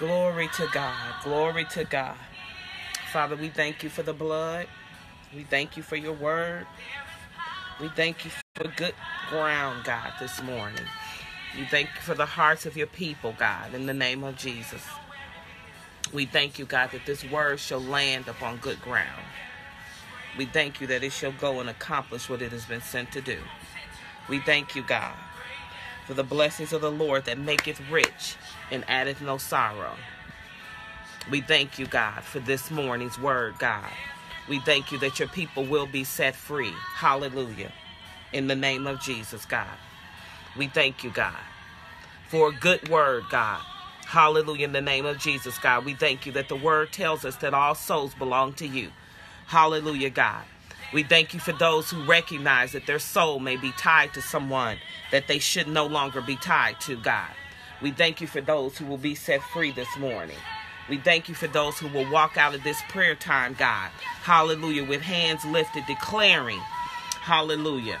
Glory to God. Glory to God. Father, we thank you for the blood. We thank you for your word. We thank you for good ground, God, this morning. We thank you for the hearts of your people, God, in the name of Jesus. We thank you, God, that this word shall land upon good ground. We thank you that it shall go and accomplish what it has been sent to do. We thank you, God, for the blessings of the Lord that maketh rich and addeth no sorrow. We thank you, God, for this morning's word, God. We thank you that your people will be set free. Hallelujah. In the name of Jesus, God. We thank you, God, for a good word, God. Hallelujah. In the name of Jesus, God. We thank you that the word tells us that all souls belong to you. Hallelujah, God. We thank you for those who recognize that their soul may be tied to someone that they should no longer be tied to, God. We thank you for those who will be set free this morning. We thank you for those who will walk out of this prayer time, God. Hallelujah. With hands lifted, declaring, Hallelujah,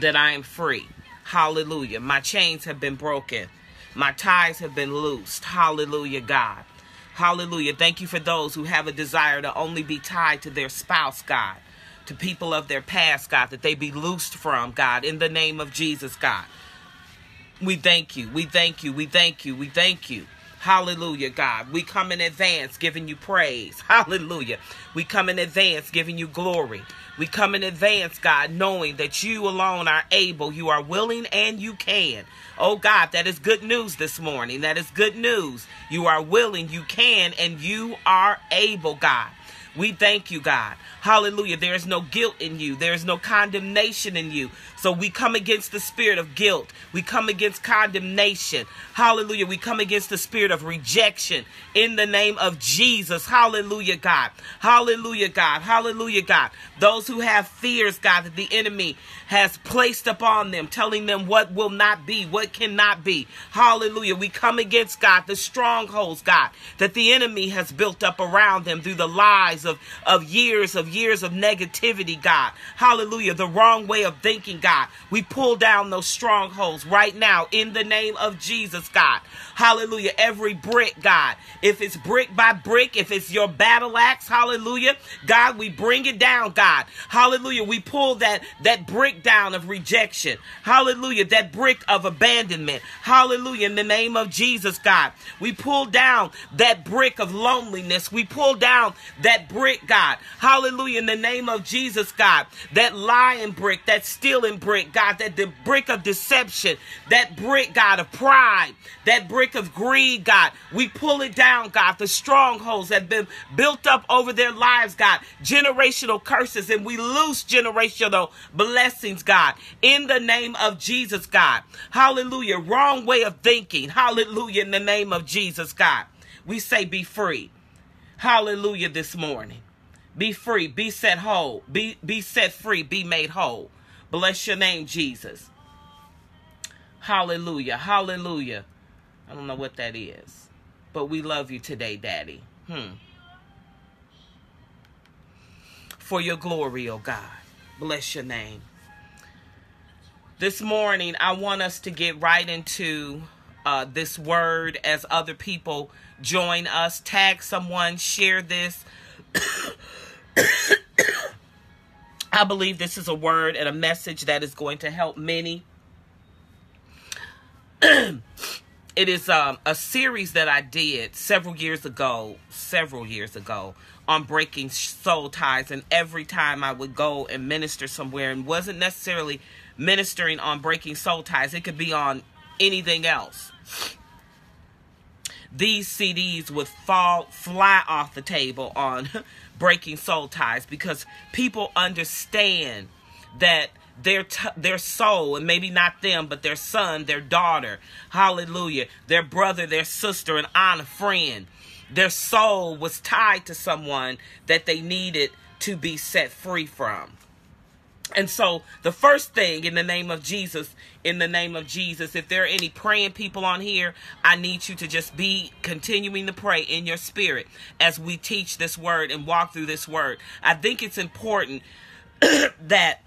that I am free. Hallelujah. My chains have been broken. My ties have been loosed. Hallelujah, God. Hallelujah. Thank you for those who have a desire to only be tied to their spouse, God, to people of their past, God, that they be loosed from, God, in the name of Jesus, God. We thank you. We thank you. We thank you. We thank you. Hallelujah, God. We come in advance giving you praise. Hallelujah. We come in advance giving you glory. We come in advance, God, knowing that you alone are able, you are willing, and you can. Oh, God, that is good news this morning. That is good news. You are willing, you can, and you are able, God. We thank you, God. Hallelujah. There is no guilt in you. There is no condemnation in you. So we come against the spirit of guilt. We come against condemnation. Hallelujah. We come against the spirit of rejection in the name of Jesus. Hallelujah, God. Hallelujah, God. Hallelujah, God. Those who have fears, God, that the enemy has placed upon them, telling them what will not be, what cannot be. Hallelujah. We come against, God, the strongholds, God, that the enemy has built up around them through the lies of, of years of years of negativity, God. Hallelujah. The wrong way of thinking, God. We pull down those strongholds right now in the name of Jesus, God. Hallelujah. Every brick, God. If it's brick by brick, if it's your battle axe, hallelujah. God, we bring it down, God. Hallelujah. We pull that, that brick down of rejection. Hallelujah. That brick of abandonment. Hallelujah. In the name of Jesus, God. We pull down that brick of loneliness. We pull down that brick, God. Hallelujah. In the name of Jesus, God. That lying brick, that stealing brick, God. That the brick of deception. That brick, God, of pride. That brick of greed, God. We pull it down, God. The strongholds that have been built up over their lives, God. Generational curses. And we loose generational blessings, God. In the name of Jesus, God. Hallelujah. Wrong way of thinking. Hallelujah. In the name of Jesus, God. We say be free. Hallelujah this morning. Be free, be set whole, be be set free, be made whole. Bless your name, Jesus. Hallelujah. Hallelujah. I don't know what that is. But we love you today, Daddy. Hmm. For your glory, oh God. Bless your name. This morning, I want us to get right into uh, this word as other people join us. Tag someone, share this. I believe this is a word and a message that is going to help many. it is um, a series that I did several years ago, several years ago, on breaking soul ties. And every time I would go and minister somewhere, and wasn't necessarily ministering on breaking soul ties, it could be on anything else. These CDs would fall, fly off the table on breaking soul ties because people understand that their t- their soul and maybe not them but their son their daughter hallelujah their brother their sister an aunt a friend their soul was tied to someone that they needed to be set free from and so, the first thing in the name of Jesus, in the name of Jesus, if there are any praying people on here, I need you to just be continuing to pray in your spirit as we teach this word and walk through this word. I think it's important that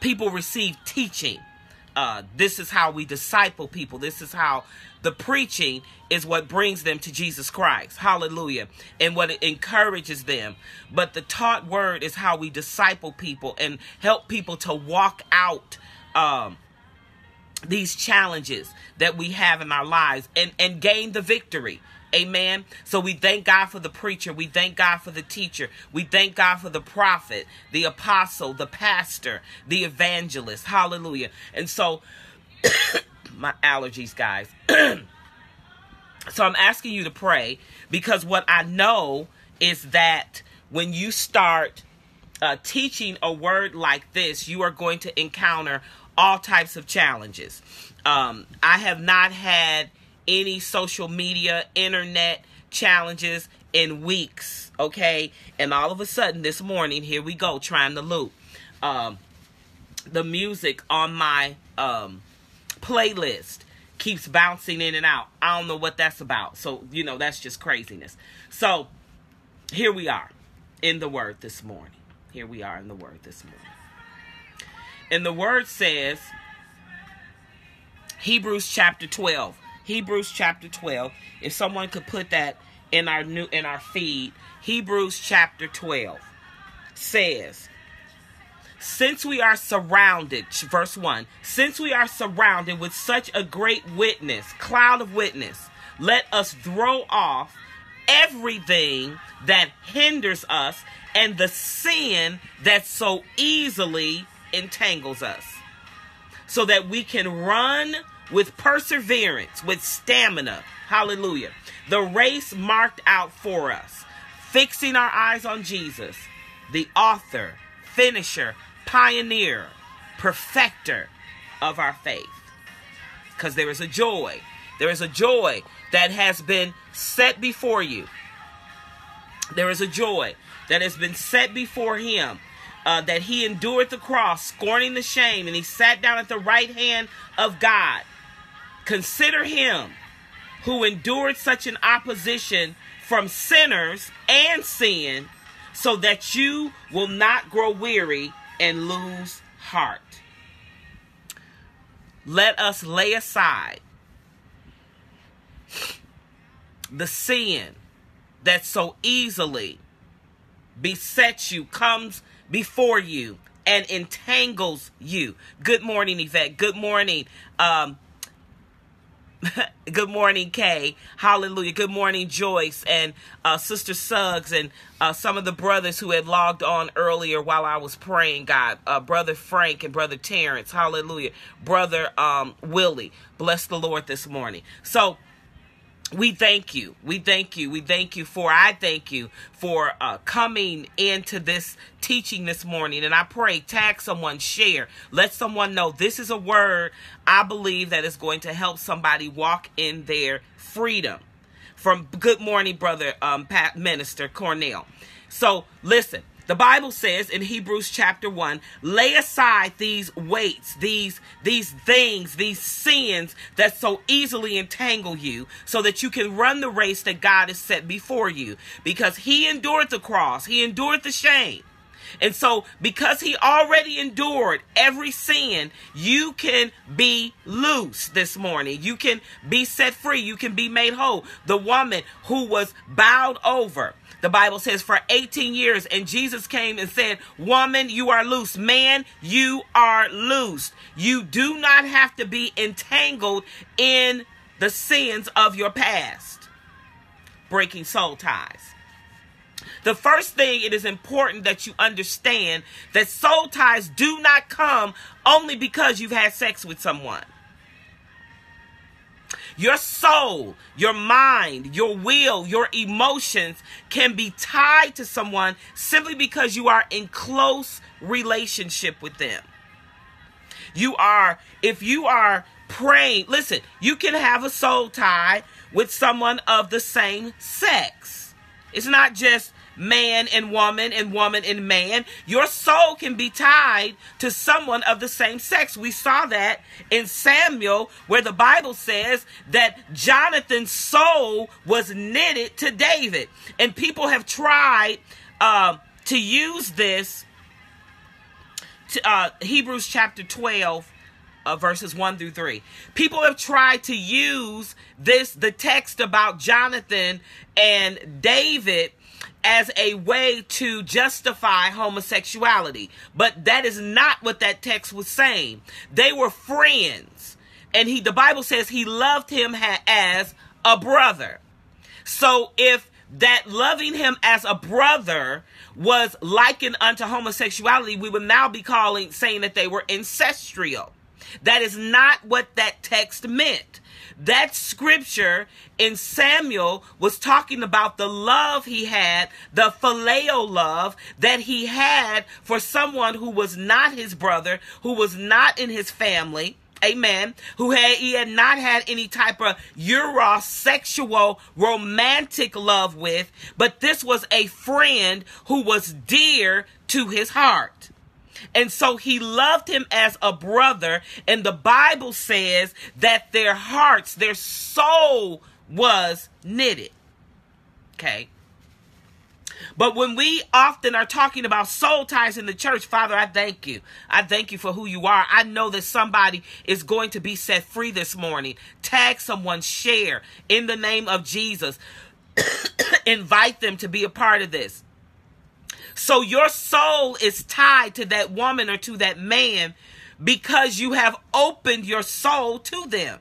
people receive teaching uh, this is how we disciple people. This is how the preaching is what brings them to Jesus Christ. Hallelujah. And what it encourages them. But the taught word is how we disciple people and help people to walk out um, these challenges that we have in our lives and, and gain the victory. Amen. So we thank God for the preacher. We thank God for the teacher. We thank God for the prophet, the apostle, the pastor, the evangelist. Hallelujah. And so, my allergies, guys. so I'm asking you to pray because what I know is that when you start uh, teaching a word like this, you are going to encounter all types of challenges. Um, I have not had any social media, internet challenges in weeks, okay? And all of a sudden this morning, here we go, trying to loop. Um, the music on my um, playlist keeps bouncing in and out. I don't know what that's about. So, you know, that's just craziness. So, here we are in the Word this morning. Here we are in the Word this morning. And the Word says, Hebrews chapter 12. Hebrews chapter 12. If someone could put that in our new in our feed, Hebrews chapter 12 says, since we are surrounded, verse 1, since we are surrounded with such a great witness, cloud of witness, let us throw off everything that hinders us and the sin that so easily entangles us, so that we can run with perseverance, with stamina. Hallelujah. The race marked out for us, fixing our eyes on Jesus, the author, finisher, pioneer, perfecter of our faith. Because there is a joy. There is a joy that has been set before you. There is a joy that has been set before him. Uh, that he endured the cross, scorning the shame, and he sat down at the right hand of God. Consider him who endured such an opposition from sinners and sin, so that you will not grow weary and lose heart. Let us lay aside the sin that so easily besets you, comes before you, and entangles you. Good morning, Yvette. Good morning. Um, Good morning, Kay. Hallelujah. Good morning, Joyce and uh, Sister Suggs and uh, some of the brothers who had logged on earlier while I was praying, God. Uh, Brother Frank and Brother Terrence. Hallelujah. Brother um, Willie. Bless the Lord this morning. So, we thank you. We thank you. We thank you for, I thank you for uh, coming into this teaching this morning. And I pray, tag someone, share, let someone know this is a word I believe that is going to help somebody walk in their freedom. From Good Morning, Brother um, Pat Minister Cornell. So listen, the Bible says in Hebrews chapter 1, lay aside these weights, these these things, these sins that so easily entangle you so that you can run the race that God has set before you because he endured the cross, he endured the shame. And so, because he already endured every sin, you can be loose this morning. You can be set free. You can be made whole. The woman who was bowed over, the Bible says for 18 years, and Jesus came and said, Woman, you are loose. Man, you are loose. You do not have to be entangled in the sins of your past. Breaking soul ties. The first thing it is important that you understand that soul ties do not come only because you've had sex with someone. Your soul, your mind, your will, your emotions can be tied to someone simply because you are in close relationship with them. You are, if you are praying, listen, you can have a soul tie with someone of the same sex. It's not just man and woman and woman and man. Your soul can be tied to someone of the same sex. We saw that in Samuel, where the Bible says that Jonathan's soul was knitted to David. And people have tried uh, to use this, to, uh, Hebrews chapter 12. uh, verses 1 through 3. People have tried to use this, the text about Jonathan and David, as a way to justify homosexuality. But that is not what that text was saying. They were friends. And he, the Bible says he loved him ha- as a brother. So if that loving him as a brother was likened unto homosexuality, we would now be calling, saying that they were ancestral. That is not what that text meant. That scripture in Samuel was talking about the love he had, the phileo love that he had for someone who was not his brother, who was not in his family amen, who had he had not had any type of eros sexual romantic love with, but this was a friend who was dear to his heart. And so he loved him as a brother. And the Bible says that their hearts, their soul was knitted. Okay. But when we often are talking about soul ties in the church, Father, I thank you. I thank you for who you are. I know that somebody is going to be set free this morning. Tag someone, share in the name of Jesus. Invite them to be a part of this. So your soul is tied to that woman or to that man because you have opened your soul to them.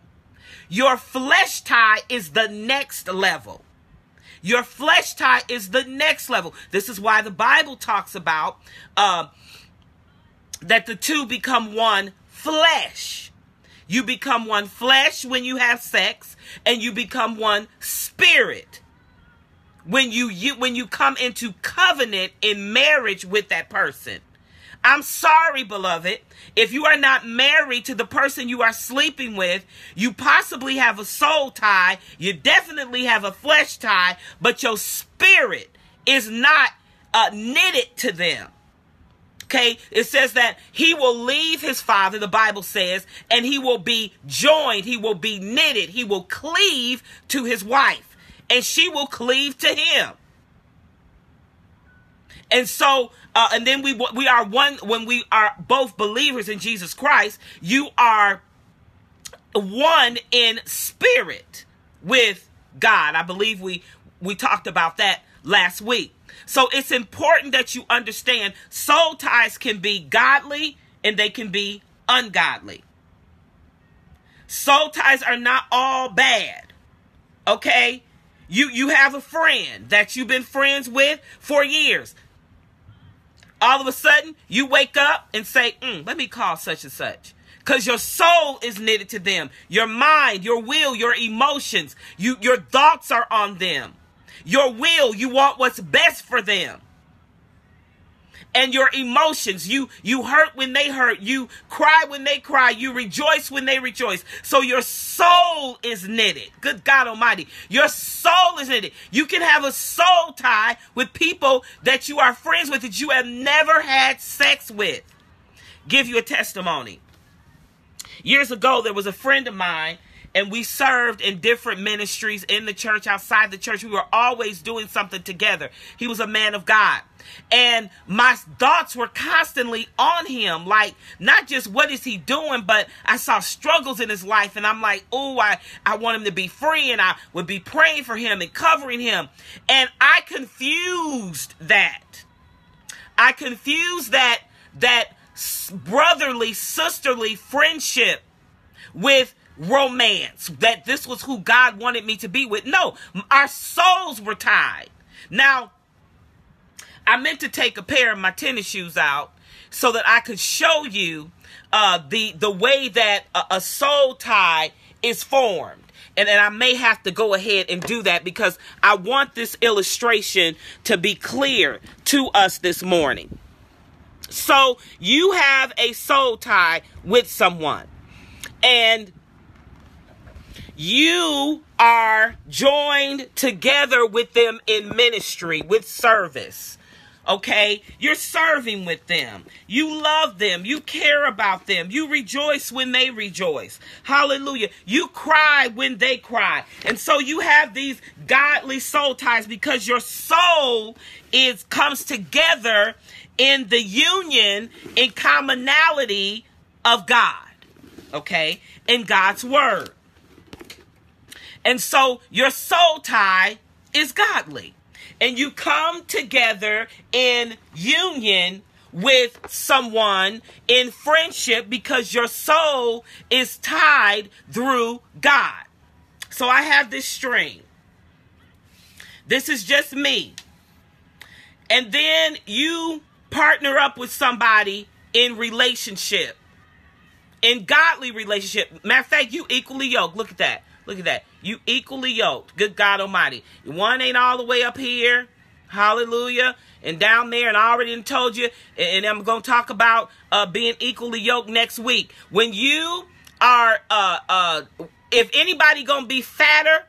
Your flesh tie is the next level. Your flesh tie is the next level. This is why the Bible talks about uh, that the two become one flesh. You become one flesh when you have sex, and you become one spirit when you, you when you come into covenant in marriage with that person. I'm sorry, beloved. If you are not married to the person you are sleeping with, you possibly have a soul tie. You definitely have a flesh tie, but your spirit is not uh, knitted to them. Okay, it says that he will leave his father, the Bible says, and he will be joined, he will be knitted, he will cleave to his wife and she will cleave to him. And so, uh, and then we we are one when we are both believers in Jesus Christ. You are one in spirit with God. I believe we we talked about that last week. So it's important that you understand soul ties can be godly and they can be ungodly. Soul ties are not all bad. Okay? You you have a friend that you've been friends with for years. All of a sudden, you wake up and say, mm, "Let me call such and such." Because your soul is knitted to them. Your mind, your will, your emotions, you, your thoughts are on them. Your will, you want what's best for them and your emotions. You you hurt when they hurt. You cry when they cry. You rejoice when they rejoice. So your soul is knitted. Good God Almighty. Your soul is knitted. You can have a soul tie with people that you are friends with that you have never had sex with. Give you a testimony. Years ago, there was a friend of mine and we served in different ministries in the church, outside the church. We were always doing something together. He was a man of God. And my thoughts were constantly on him, like not just what is he doing, but I saw struggles in his life, and I'm like, oh, I, I want him to be free, and I would be praying for him and covering him. And I confused that. I confused that that brotherly, sisterly friendship with romance, that this was who God wanted me to be with. No, our souls were tied. Now, I meant to take a pair of my tennis shoes out so that I could show you uh, the the way that a, a soul tie is formed. And, and I may have to go ahead and do that because I want this illustration to be clear to us this morning. So you have a soul tie with someone. And you are joined together with them in ministry, with service. Okay? You're serving with them. You love them. You care about them. You rejoice when they rejoice. Hallelujah. You cry when they cry. And so you have these godly soul ties because your soul is comes together in the union in commonality of God. okay, in God's word. And so your soul tie is godly. And you come together in union with someone in friendship because your soul is tied through God. So I have this string. This is just me. And then you partner up with somebody in relationship, in godly relationship. Matter of fact, you equally yoked. Look at that. Look at that. You equally yoked. Good God Almighty. One ain't all the way up here. Hallelujah. And down there, and I already told you, and I'm going to talk about uh, being equally yoked next week. When you are, uh, uh, if anybody going to be fatter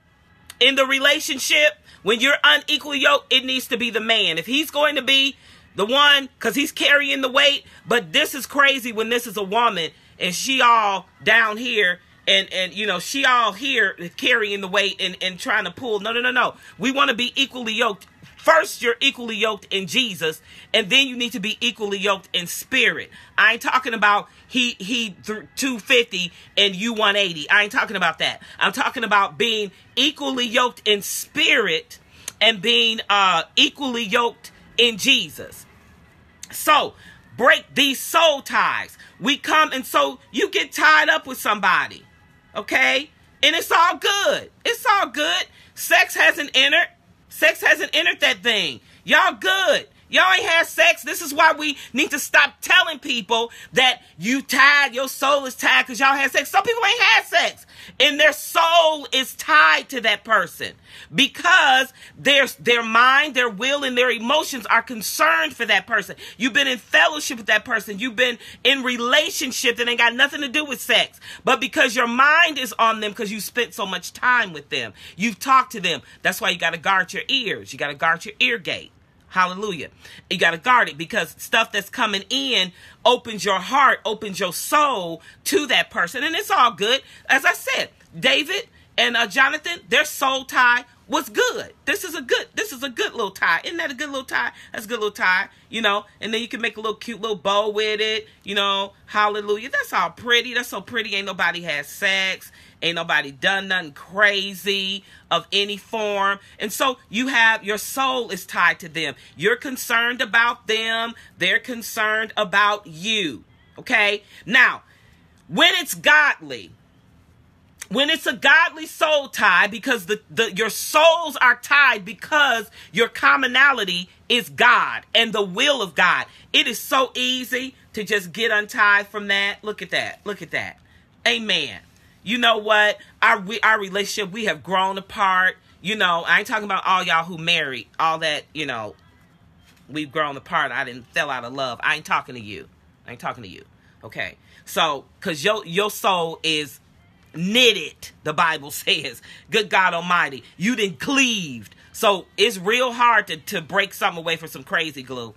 in the relationship, when you're unequally yoked, it needs to be the man. If he's going to be the one, because he's carrying the weight, but this is crazy when this is a woman and she all down here and and you know she all here carrying the weight and and trying to pull. No no no no. We want to be equally yoked. First you're equally yoked in jesus and then you need to be equally yoked in spirit. I ain't talking about he he 250 and you 180 i ain't talking about that. I'm talking about being equally yoked in spirit and being uh equally yoked in jesus. So break these soul ties. We come and so you get tied up with somebody Okay? And it's all good. It's all good. Sex hasn't entered. Sex hasn't entered that thing. Y'all good. Y'all ain't had sex. This is why we need to stop telling people that you tied, your soul is tied because y'all had sex. Some people ain't had sex. And their soul is tied to that person because their, their mind, their will, and their emotions are concerned for that person. You've been in fellowship with that person. You've been in relationship that ain't got nothing to do with sex. But because your mind is on them because you spent so much time with them, you've talked to them. That's why you got to guard your ears. You got to guard your ear gate. Hallelujah. You got to guard it because stuff that's coming in opens your heart, opens your soul to that person. And it's all good. As I said, David and uh, Jonathan, their soul tie was good. This is a good, this is a good little tie. Isn't that a good little tie? That's a good little tie, you know, and then you can make a little cute little bow with it, you know, hallelujah. That's all pretty. That's so pretty. Ain't nobody has sex. Ain't nobody done nothing crazy of any form. And so you have your soul is tied to them. You're concerned about them, they're concerned about you. Okay? Now, when it's godly, when it's a godly soul tie because the, the your souls are tied because your commonality is God and the will of God. It is so easy to just get untied from that. Look at that. Look at that. Amen you know what? Our we, our relationship, we have grown apart. You know, I ain't talking about all y'all who married, all that, you know, we've grown apart. I didn't fell out of love. I ain't talking to you. I ain't talking to you. Okay. So, cause your your soul is knitted, the Bible says. Good God Almighty. You didn't cleaved. So it's real hard to, to break something away from some crazy glue.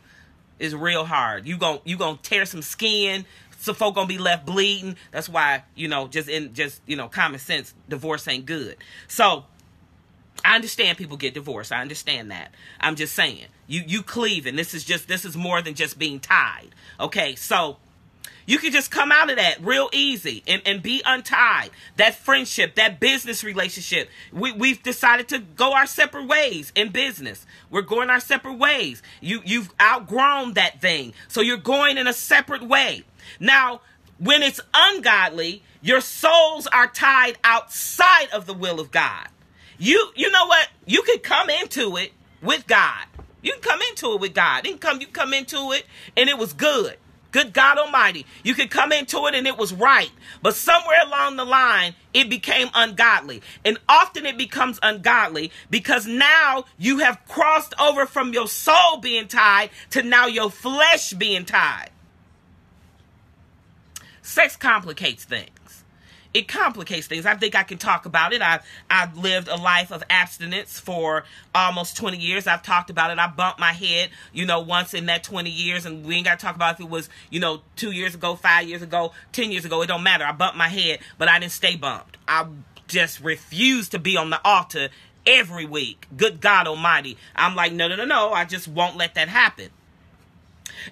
It's real hard. You gon' you gonna tear some skin some folk gonna be left bleeding. That's why, you know, just in just, you know, common sense, divorce ain't good. So I understand people get divorced. I understand that. I'm just saying. You you cleaving. This is just this is more than just being tied. Okay, so you can just come out of that real easy and, and be untied. That friendship, that business relationship. We, we've decided to go our separate ways in business. We're going our separate ways. You, you've outgrown that thing. So you're going in a separate way. Now, when it's ungodly, your souls are tied outside of the will of God. You you know what? You can come into it with God. You can come into it with God. You come you come into it and it was good. Good God Almighty. You could come into it and it was right. But somewhere along the line, it became ungodly. And often it becomes ungodly because now you have crossed over from your soul being tied to now your flesh being tied. Sex complicates things. It complicates things. I think I can talk about it. I've I've lived a life of abstinence for almost 20 years. I've talked about it. I bumped my head, you know, once in that 20 years, and we ain't got to talk about if it was, you know, two years ago, five years ago, 10 years ago. It don't matter. I bumped my head, but I didn't stay bumped. I just refused to be on the altar every week. Good God Almighty. I'm like, no, no, no, no. I just won't let that happen.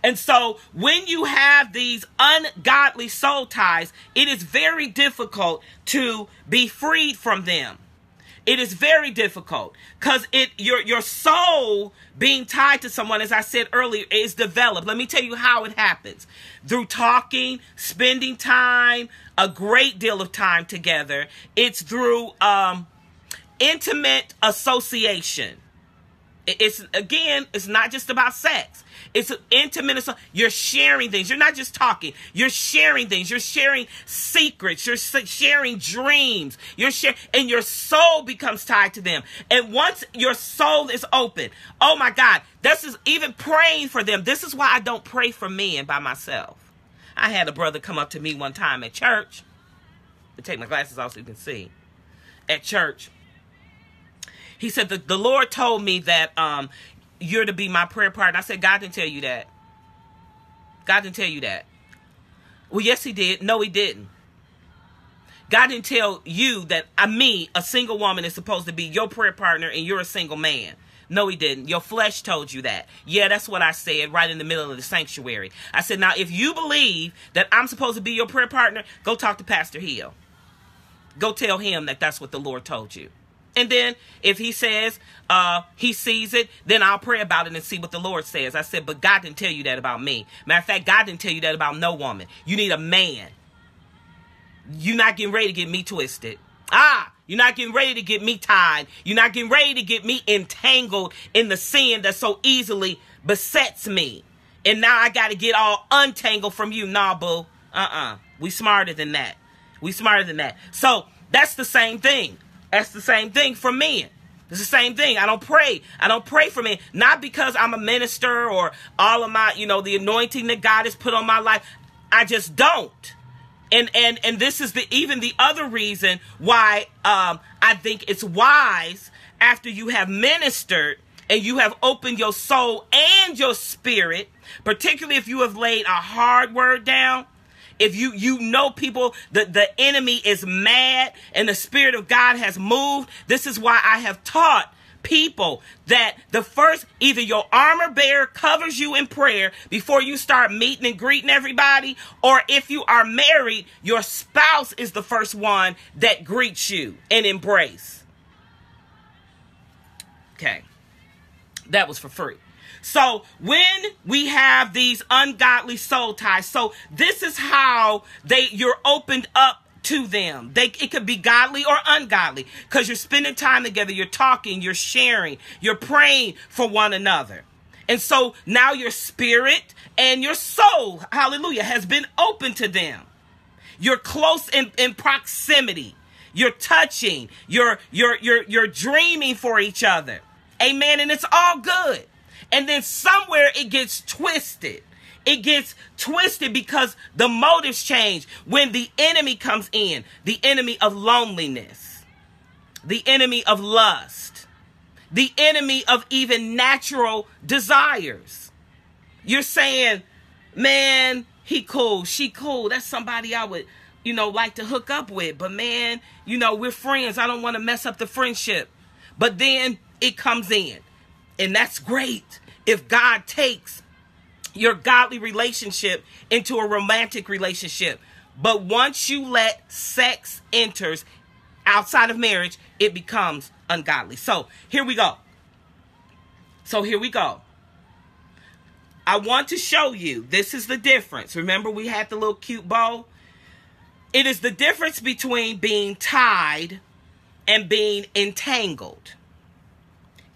And so when you have these ungodly soul ties, it is very difficult to be freed from them. It is very difficult because it your your soul being tied to someone, as I said earlier, is developed. Let me tell you how it happens through talking, spending time, a great deal of time together. It's through um, intimate association. It's again, it's not just about sex. It's intimate. You're sharing things. You're not just talking. You're sharing things. You're sharing secrets. You're sharing dreams. You're sharing, and your soul becomes tied to them. And once your soul is open, oh my God, this is even praying for them. This is why I don't pray for men by myself. I had a brother come up to me one time at church. To take my glasses off so you can see. At church he said, the, the Lord told me that um, you're to be my prayer partner. I said, God didn't tell you that. God didn't tell you that. Well, yes, he did. No, he didn't. God didn't tell you that I, me, a single woman, is supposed to be your prayer partner and you're a single man. No, he didn't. Your flesh told you that. Yeah, that's what I said right in the middle of the sanctuary. I said, now, if you believe that I'm supposed to be your prayer partner, go talk to Pastor Hill. Go tell him that that's what the Lord told you. And then if he says uh, he sees it, then I'll pray about it and see what the Lord says. I said, but God didn't tell you that about me. Matter of fact, God didn't tell you that about no woman. You need a man. You're not getting ready to get me twisted. Ah, you're not getting ready to get me tied. You're not getting ready to get me entangled in the sin that so easily besets me. And now I got to get all untangled from you. Nah, boo. Uh-uh. We smarter than that. We smarter than that. So that's the same thing. That's the same thing for men. It's the same thing. I don't pray. I don't pray for men. Not because I'm a minister or all of my, you know, the anointing that God has put on my life. I just don't. And and and this is the even the other reason why um, I think it's wise after you have ministered and you have opened your soul and your spirit, particularly if you have laid a hard word down if you you know people the the enemy is mad and the spirit of God has moved. This is why I have taught people that the first either your armor bearer covers you in prayer before you start meeting and greeting everybody or if you are married your spouse is the first one that greets you and embrace. Okay. That was for free so when we have these ungodly soul ties, so this is how they you're opened up to them. They it could be godly or ungodly because you're spending time together, you're talking, you're sharing, you're praying for one another. And so now your spirit and your soul, hallelujah, has been open to them. You're close in, in proximity. You're touching. You're you're you're you're dreaming for each other. Amen. And it's all good. And then somewhere it gets twisted. It gets twisted because the motives change when the enemy comes in the enemy of loneliness, the enemy of lust, the enemy of even natural desires. You're saying, man, he cool, she cool. That's somebody I would, you know, like to hook up with. But man, you know, we're friends. I don't want to mess up the friendship. But then it comes in. And that's great if God takes your godly relationship into a romantic relationship. But once you let sex enters outside of marriage, it becomes ungodly. So here we go. So here we go. I want to show you this is the difference. Remember, we had the little cute bow? It is the difference between being tied and being entangled.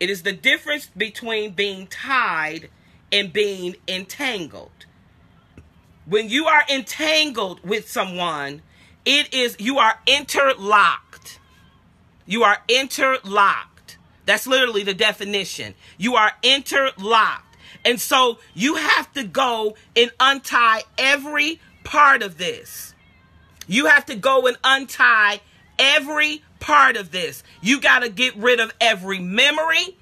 It is the difference between being tied and being entangled. When you are entangled with someone, it is you are interlocked. You are interlocked. That's literally the definition. You are interlocked. And so you have to go and untie every part of this. You have to go and untie every part of this. You got to get rid of every memory.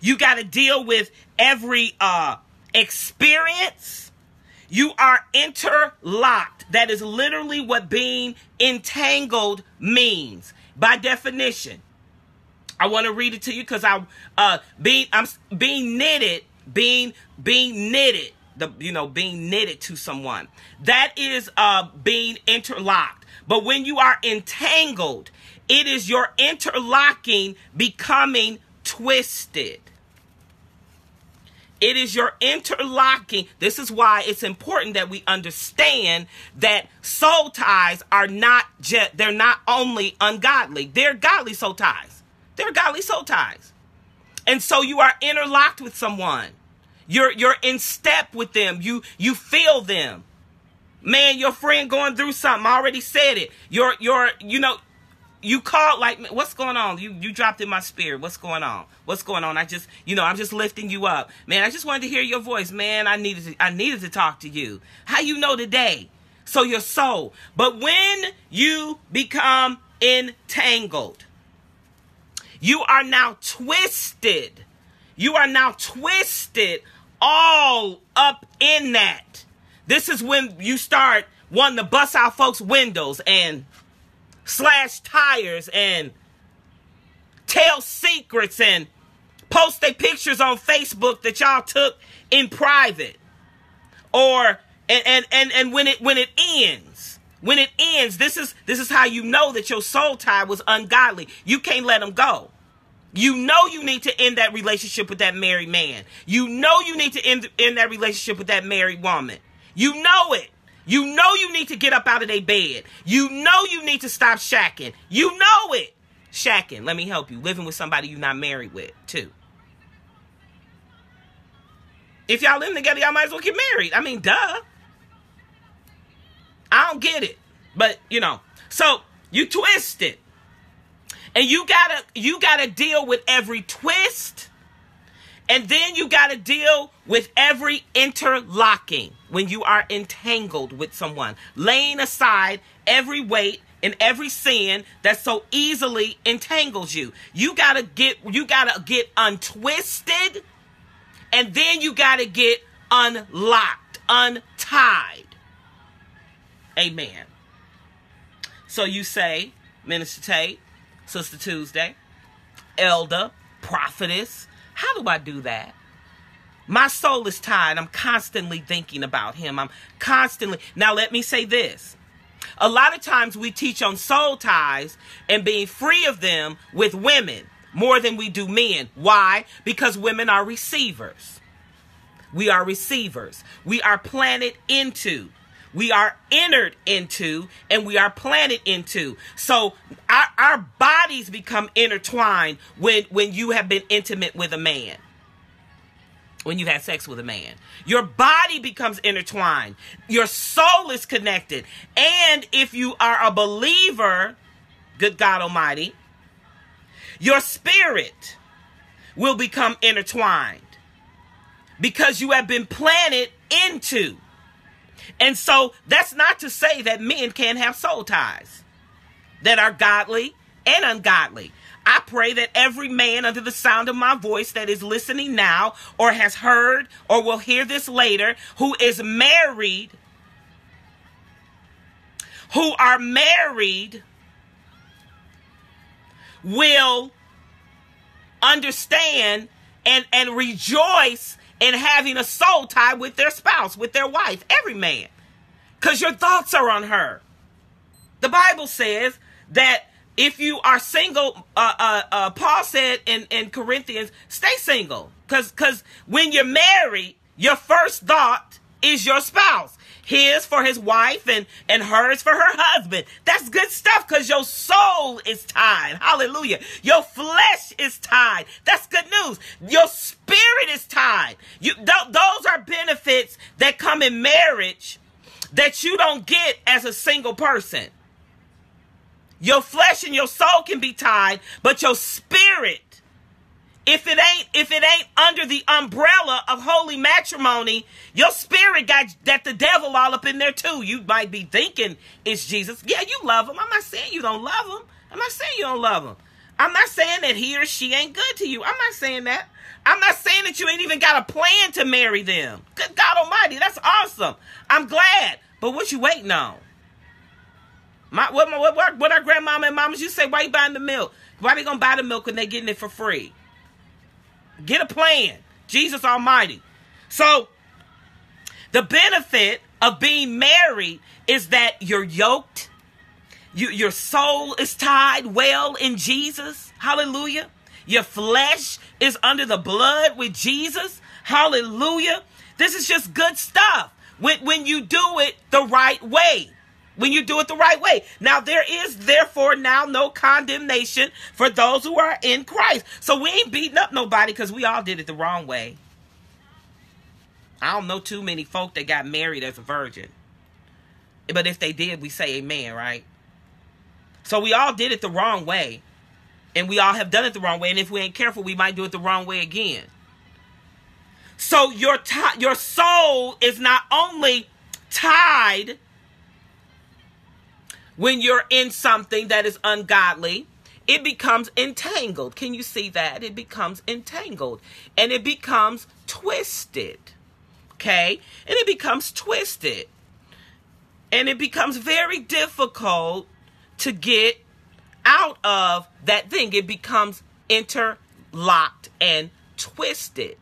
You got to deal with every uh, experience. You are interlocked. That is literally what being entangled means by definition. I want to read it to you because I uh being I'm being knitted being being knitted the you know being knitted to someone that is uh being interlocked but when you are entangled it is your interlocking becoming twisted it is your interlocking. This is why it's important that we understand that soul ties are not just, they're not only ungodly, they're godly soul ties. They're godly soul ties. And so you are interlocked with someone. You're you're in step with them. You you feel them. Man, your friend going through something. I already said it. You're you're you know you called like what's going on? You you dropped in my spirit. What's going on? What's going on? I just you know i'm just lifting you up. Man i just wanted to hear your voice. Man i needed to i needed to talk to you. How you know today? So your soul. But when you become entangled you are now twisted. You are now twisted all up in that this is when you start wanting to bust out folks windows and slash tires and tell secrets and post their pictures on Facebook that y'all took in private. Or and, and and and when it when it ends, when it ends, this is this is how you know that your soul tie was ungodly. You can't let them go. You know you need to end that relationship with that married man. You know you need to end, end that relationship with that married woman. You know it. You know you need to get up out of their bed. You know you need to stop shacking. You know it. Shacking, let me help you. Living with somebody you're not married with, too. If y'all live together, y'all might as well get married. I mean, duh. I don't get it. But, you know, so you twist it. And you gotta you gotta deal with every twist and then you got to deal with every interlocking when you are entangled with someone, laying aside every weight and every sin that so easily entangles you. You got to get you got to get untwisted and then you got to get unlocked, untied. Amen. So you say, Minister Tate, Sister Tuesday, Elder, Prophetess, how do I do that? My soul is tired. I'm constantly thinking about him. I'm constantly. Now, let me say this. A lot of times we teach on soul ties and being free of them with women more than we do men. Why? Because women are receivers. We are receivers. We are planted into we are entered into and we are planted into. So our, our bodies become intertwined when, when you have been intimate with a man. When you've had sex with a man, your body becomes intertwined, your soul is connected. And if you are a believer, good God Almighty, your spirit will become intertwined because you have been planted into. And so that's not to say that men can't have soul ties that are godly and ungodly. I pray that every man under the sound of my voice that is listening now or has heard or will hear this later who is married, who are married, will understand and, and rejoice in having a soul tie with their spouse, with their wife, every man. Because your thoughts are on her. The Bible says that if you are single, uh, uh, uh, Paul said in, in Corinthians, stay single. Because cause when you're married, your first thought is your spouse his for his wife and and hers for her husband. That's good stuff because your soul is tied. Hallelujah. Your flesh is tied. That's good news. Your spirit is tied. You th- those are benefits that come in marriage that you don't get as a single person. Your flesh and your soul can be tied but your spirit if it ain't if it ain't under the umbrella of holy matrimony, your spirit got that the devil all up in there too. You might be thinking it's Jesus. Yeah, you love him. I'm not saying you don't love him. I'm not saying you don't love him. I'm not saying that he or she ain't good to you. I'm not saying that. I'm not saying that you ain't even got a plan to marry them. Good God Almighty, that's awesome. I'm glad. But what you waiting on? My what my what, what our grandmama and mamas you say, why you buying the milk? Why they gonna buy the milk when they getting it for free? Get a plan. Jesus Almighty. So, the benefit of being married is that you're yoked, you, your soul is tied well in Jesus. Hallelujah. Your flesh is under the blood with Jesus. Hallelujah. This is just good stuff when, when you do it the right way. When you do it the right way. Now, there is therefore now no condemnation for those who are in Christ. So we ain't beating up nobody because we all did it the wrong way. I don't know too many folk that got married as a virgin. But if they did, we say amen, right? So we all did it the wrong way. And we all have done it the wrong way. And if we ain't careful, we might do it the wrong way again. So your your soul is not only tied when you're in something that is ungodly, it becomes entangled. Can you see that? It becomes entangled and it becomes twisted. Okay? And it becomes twisted. And it becomes very difficult to get out of that thing. It becomes interlocked and twisted.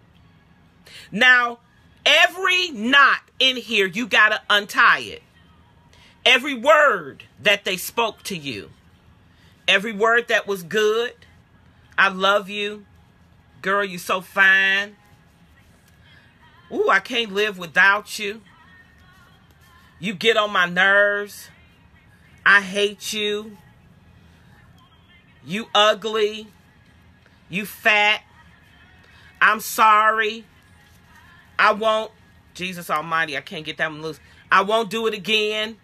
Now, every knot in here, you got to untie it. Every word that they spoke to you, every word that was good, I love you, girl, you so fine. Ooh, I can't live without you. You get on my nerves. I hate you. You ugly. You fat. I'm sorry. I won't, Jesus Almighty, I can't get that one loose. I won't do it again.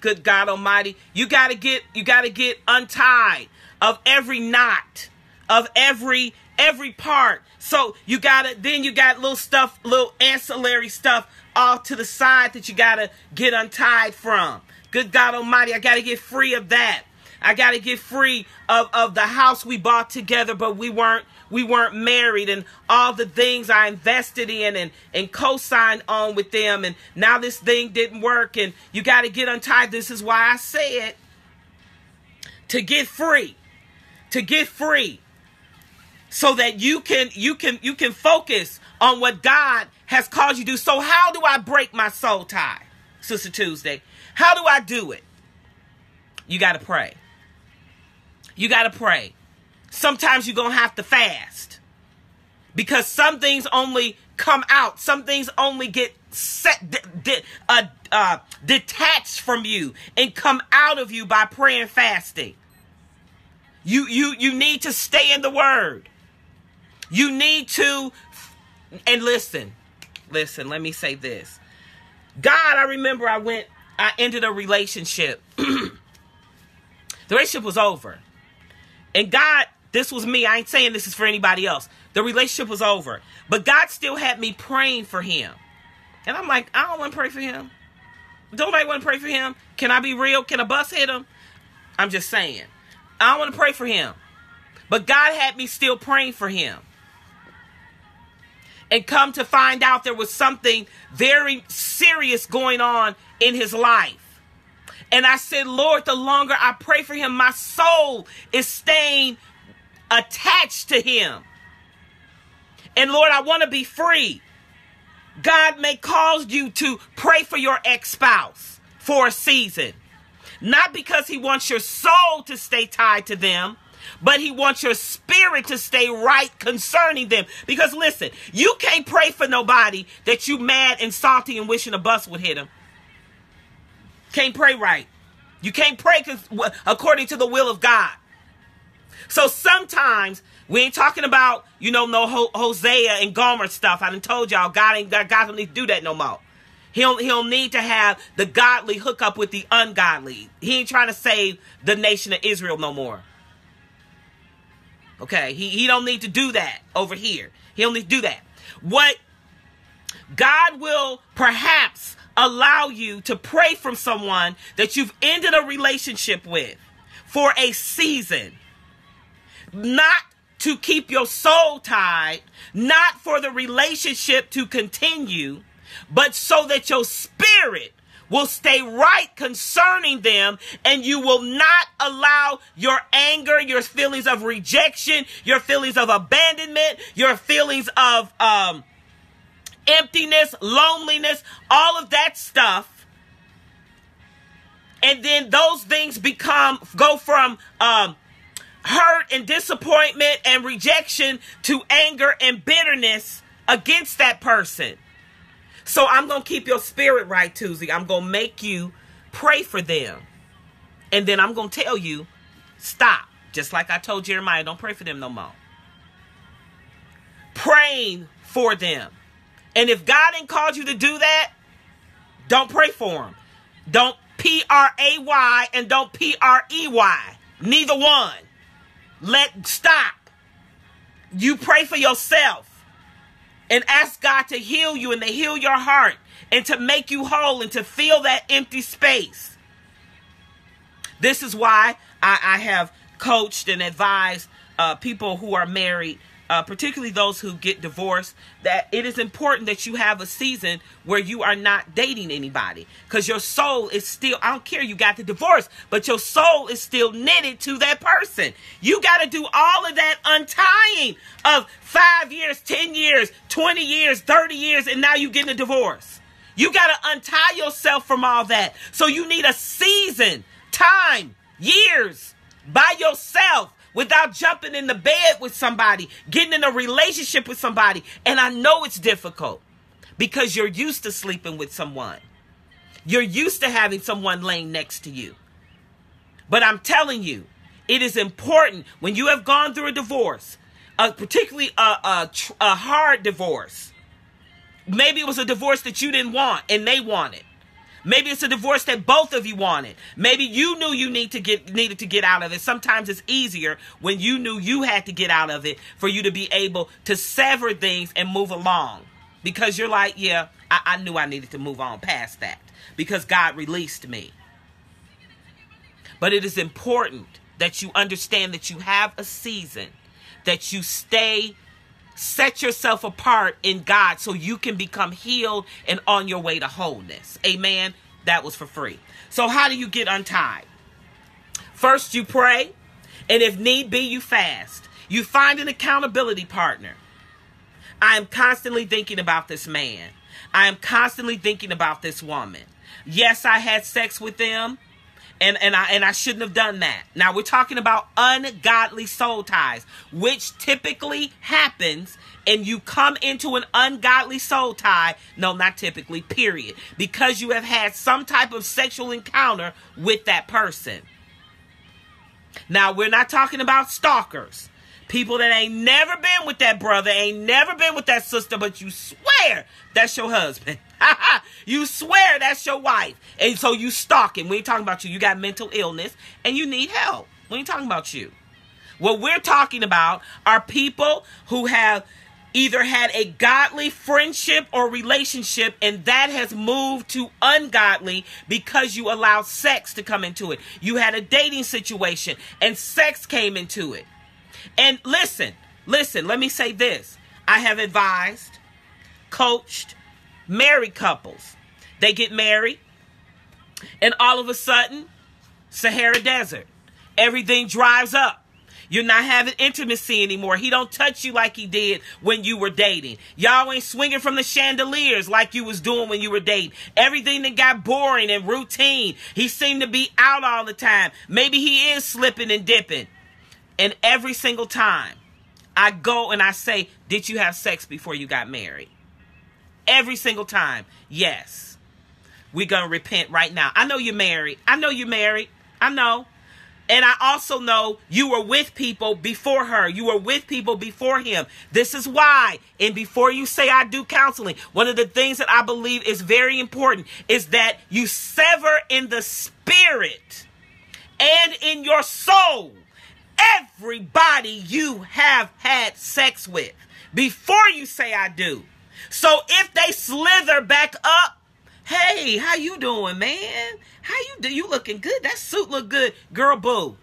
Good God Almighty. You gotta get, you gotta get untied of every knot, of every, every part. So you gotta, then you got little stuff, little ancillary stuff off to the side that you gotta get untied from. Good God Almighty, I gotta get free of that. I gotta get free of, of the house we bought together, but we weren't we weren't married and all the things I invested in and, and co-signed on with them and now this thing didn't work and you got to get untied. This is why I said to get free, to get free so that you can, you can, you can focus on what God has called you to do. So how do I break my soul tie, Sister Tuesday? How do I do it? You got to pray. You got to pray. Sometimes you're going to have to fast. Because some things only come out. Some things only get set de- de- uh, uh, detached from you and come out of you by praying fasting. You you you need to stay in the word. You need to and listen listen let me say this. God i remember i went i ended a relationship. The relationship was over and god this was me. I ain't saying this is for anybody else. The relationship was over. But God still had me praying for him. And I'm like, I don't want to pray for him. Don't I want to pray for him? Can I be real? Can a bus hit him? I'm just saying. I don't want to pray for him. But God had me still praying for him. And come to find out there was something very serious going on in his life. And I said, Lord, the longer I pray for him, my soul is staying attached to Him. And Lord, I want to be free. God may cause you to pray for your ex spouse for a season. Not because He wants your soul to stay tied to them, but He wants your spirit to stay right concerning them. Because listen, you can't pray for nobody that you mad and salty and wishing a bus would hit them. Can't pray right. You can't pray according to the will of God. So sometimes we ain't talking about, you know, no Hosea and Gomer stuff. I done told y'all God ain't God, God don't need to do that no more. He'll he'll need to have the godly hook up with the ungodly. He ain't trying to save the nation of Israel no more. Okay, he, he don't need to do that over here. He don't need to do that. What God will perhaps allow you to pray from someone that you've ended a relationship with for a season. Not to keep your soul tied, not for the relationship to continue, but so that your spirit will stay right concerning them, and you will not allow your anger, your feelings of rejection, your feelings of abandonment, your feelings of um, emptiness, loneliness, all of that stuff. And then those things become, go from um, hurt and disappointment and rejection to anger and bitterness against that person. So I'm going to keep your spirit right, Tuesday. I'm going to make you pray for them. And then I'm going to tell you, stop. Just like I told Jeremiah, don't pray for them no more. Praying for them. And if God ain't called you to do that, don't pray for him. Don't P R A Y and don't P R E Y. Neither one. Let stop. You pray for yourself and ask God to heal you and to heal your heart and to make you whole and to fill that empty space. This is why I, I have coached and advised uh, people who are married uh, particularly those who get divorced, that it is important that you have a season where you are not dating anybody because your soul is still, I don't care, you got the divorce, but your soul is still knitted to that person. You got to do all of that untying of five years, 10 years, 20 years, 30 years, and now you're getting a divorce. You got to untie yourself from all that. So you need a season, time, years by yourself without jumping in the bed with somebody, getting in a relationship with somebody. And I know it's difficult because you're used to sleeping with someone. You're used to having someone laying next to you. But I'm telling you, it is important when you have gone through a divorce, uh, particularly a, a, a hard divorce. Maybe it was a divorce that you didn't want and they wanted. Maybe it's a divorce that both of you wanted. Maybe you knew you need to get needed to get out of it. Sometimes it's easier when you knew you had to get out of it for you to be able to sever things and move along. Because you're like, yeah, I, I knew I needed to move on past that because God released me. But it is important that you understand that you have a season, that you stay set yourself apart in God so you can become healed and on your way to wholeness. Amen. That was for free. So, how do you get untied? First, you pray, and if need be, you fast. You find an accountability partner. I am constantly thinking about this man. I am constantly thinking about this woman. Yes, I had sex with them and and I and I shouldn't have done that. Now we're talking about ungodly soul ties, which typically happens and you come into an ungodly soul tie. No, not typically, period. Because you have had some type of sexual encounter with that person. Now, we're not talking about stalkers. People that ain't never been with that brother, ain't never been with that sister, but you swear that's your husband. you swear that's your wife. And so you stalking. We ain't talking about you. You got mental illness and you need help. We ain't talking about you. What we're talking about are people who have either had a godly friendship or relationship and that has moved to ungodly because you allowed sex to come into it. You had a dating situation and sex came into it. And listen, listen, let me say this. I have advised, coached, married couples. They get married, and all of a sudden, Sahara Desert, everything dries up. You're not having intimacy anymore. He don't touch you like he did when you were dating. Y'all ain't swinging from the chandeliers like you was doing when you were dating. Everything that got boring and routine. He seemed to be out all the time. Maybe he is slipping and dipping. And every single time I go and I say, Did you have sex before you got married? Every single time, yes. We're going to repent right now. I know you're married. I know you're married. I know. And I also know you were with people before her. You were with people before him. This is why. And before you say I do counseling, one of the things that I believe is very important is that you sever in the spirit and in your soul everybody you have had sex with before you say I do. So if they slither back up, hey, how you doing, man? How you do? You looking good? That suit look good, girl. Boo.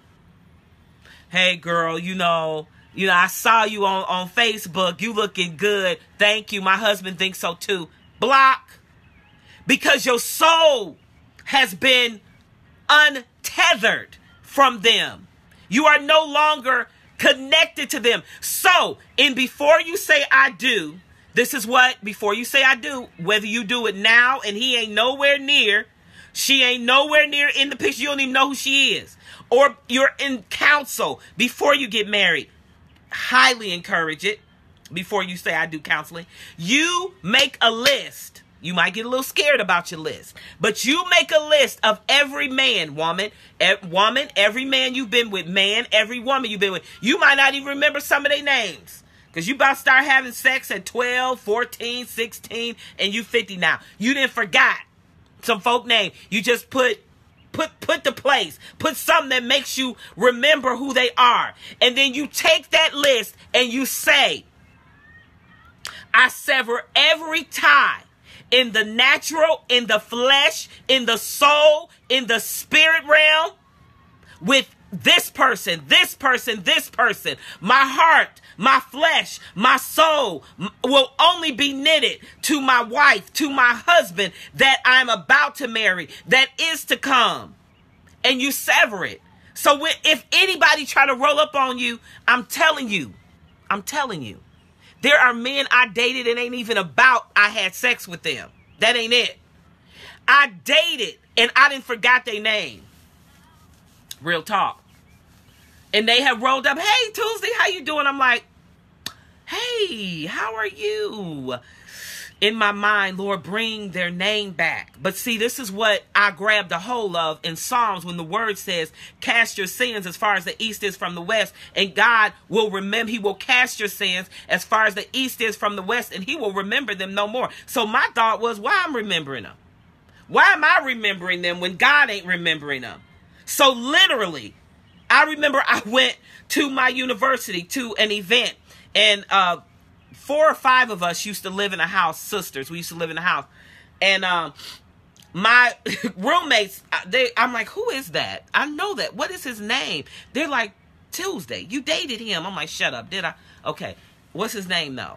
Hey, girl. You know, you know, I saw you on on Facebook. You looking good. Thank you. My husband thinks so too. Block, because your soul has been untethered from them. You are no longer connected to them. So, in before you say I do, this is what before you say I do, whether you do it now and he ain't nowhere near, she ain't nowhere near in the picture, you don't even know who she is, or you're in counsel before you get married, highly encourage it before you say I do counseling. You make a list you might get a little scared about your list, but you make a list of every man, woman, woman, every man you've been with, man, every woman you've been with. You might not even remember some of their names because you about to start having sex at 12, 14, 16, and you 50 now. You didn't forgot some folk name. You just put put put the place put something that makes you remember who they are and then you take that list and you say i sever every tie in the natural, in the flesh, in the soul, in the spirit realm with this person, this person, this person. My heart, my flesh, my soul will only be knitted to my wife, to my husband that I'm about to marry, that is to come. And you sever it. So if anybody try to roll up on you, I'm telling you, I'm telling you, there are men I dated and ain't even about I had sex with them. That ain't it. I dated and I didn't forgot their name. Real talk. And they have rolled up, hey Tuesday, how you doing? I'm like, hey, how are you? in my mind, Lord, bring their name back. But see, this is what I grabbed a hold of in Psalms when the word says, cast your sins as far as the east is from the west, and God will remember, he will cast your sins as far as the east is from the west, and he will remember them no more. So my thought was, why I'm remembering them? Why am I remembering them when God ain't remembering them? So literally, I remember I went to my university to an event and uh four or five of us used to live in a house, sisters. We used to live in a house. And um my roommates, uh, they I'm like, who is that? I know that. What is his name? They're like, Tuesday. You dated him. I'm like, shut up. Did I? Okay. What's his name though?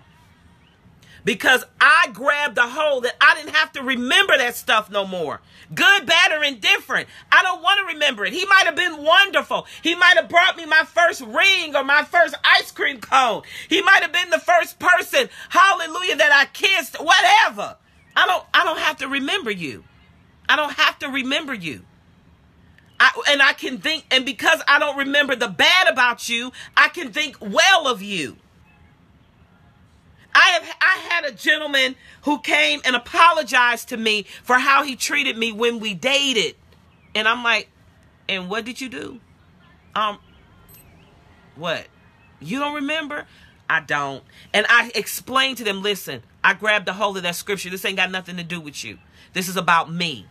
Because I grabbed a hold that I didn't have to remember that stuff no more. Good, bad, or indifferent. I don't want to remember it. He might have been wonderful. He might have brought me my first ring or my first ice cream cone. He might have been the first person, hallelujah, that I kissed, whatever. I don't I don't have to remember you. I don't have to remember you. I, and I can think, and because I don't remember the bad about you, I can think well of you. I have I had a gentleman who came and apologized to me for how he treated me when we dated. And I'm like, and what did you do? Um what? You don't remember? I don't. And I explained to them, listen, I grabbed a hold of that scripture. This ain't got nothing to do with you. This is about me.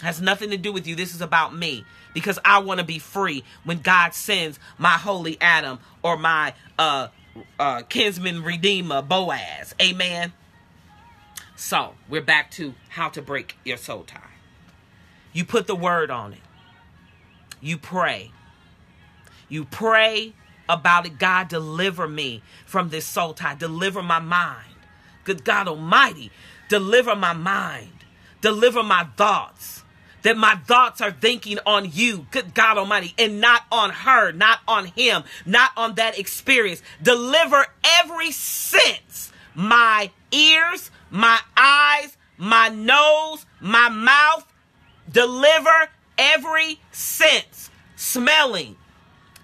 Has nothing to do with you. This is about me because I want to be free when God sends my holy Adam or my uh uh, kinsman redeemer Boaz. Amen. So we're back to how to break your soul tie. You put the word on it. You pray. You pray about it. God, deliver me from this soul tie. Deliver my mind. Good God Almighty, deliver my mind. Deliver my thoughts that my thoughts are thinking on you, good God Almighty, and not on her, not on him, not on that experience. Deliver every sense my ears, my eyes, my nose, my mouth. Deliver every sense smelling,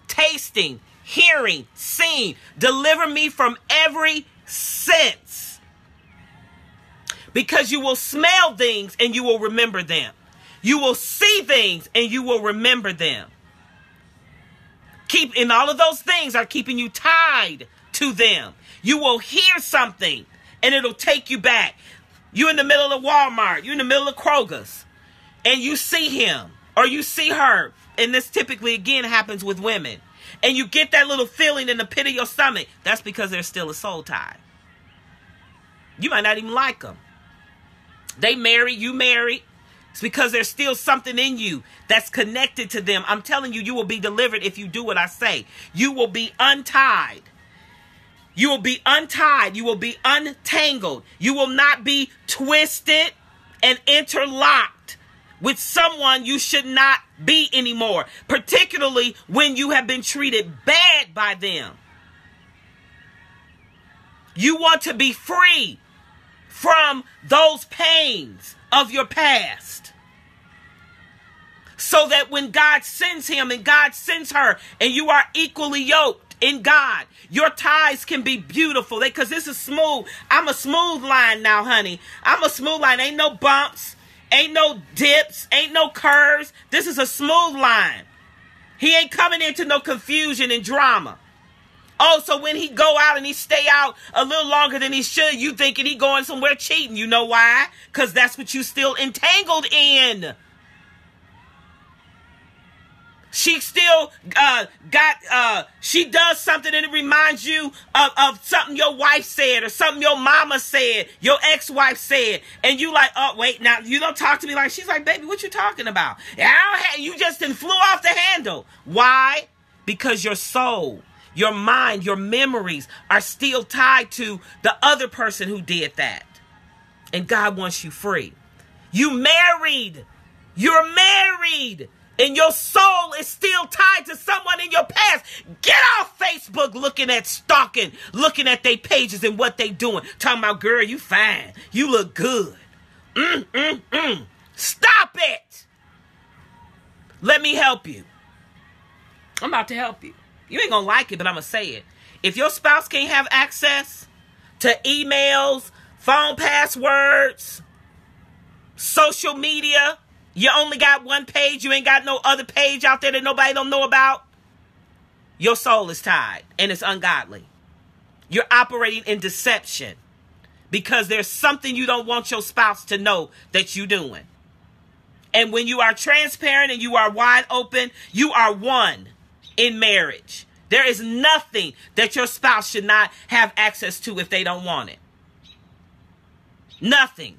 tasting, hearing, seeing. Deliver me from every sense. Because you will smell things and you will remember them. You will see things and you will remember them. Keep and all of those things are keeping you tied to them. You will hear something and it'll take you back. You're in the middle of Walmart, you're in the middle of Kroger's, and you see him or you see her. And this typically again happens with women. And you get that little feeling in the pit of your stomach. That's because there's still a soul tie. You might not even like them. They marry, you marry, it's because there's still something in you that's connected to them. I'm telling you, you will be delivered if you do what I say. You will be untied. You will be untied. You will be untangled. You will not be twisted and interlocked with someone you should not be anymore, particularly when you have been treated bad by them. You want to be free from those pains of your past. So that when God sends him and God sends her and you are equally yoked in God, your ties can be beautiful. Because this is smooth. I'm a smooth line now, honey. I'm a smooth line. Ain't no bumps, ain't no dips, ain't no curves. This is a smooth line. He ain't coming into no confusion and drama. Oh, so when he go out and he stay out a little longer than he should, you thinking he going somewhere cheating. You know why? Because that's what you still entangled in. She still uh, got, uh, she does something and it reminds you of, of something your wife said or something your mama said, your ex-wife said. And you like, oh, wait, now you don't talk to me like, she's like, baby, what you talking about? I don't have, you just flew off the handle. Why? Because your soul your mind, your memories are still tied to the other person who did that. And God wants you free. You married. You're married. And your soul is still tied to someone in your past. Get off Facebook looking at stalking, looking at their pages and what they doing. Talking about, girl, you fine. You look good. Mm, mm, mm. Stop it. Let me help you. I'm about to help you. You ain't gonna like it, but I'm gonna say it. If your spouse can't have access to emails, phone passwords, social media, you only got one page, you ain't got no other page out there that nobody don't know about, your soul is tied and it's ungodly. You're operating in deception because there's something you don't want your spouse to know that you're doing. And when you are transparent and you are wide open, you are one in marriage. There is nothing that your spouse should not have access to if they don't want it. Nothing.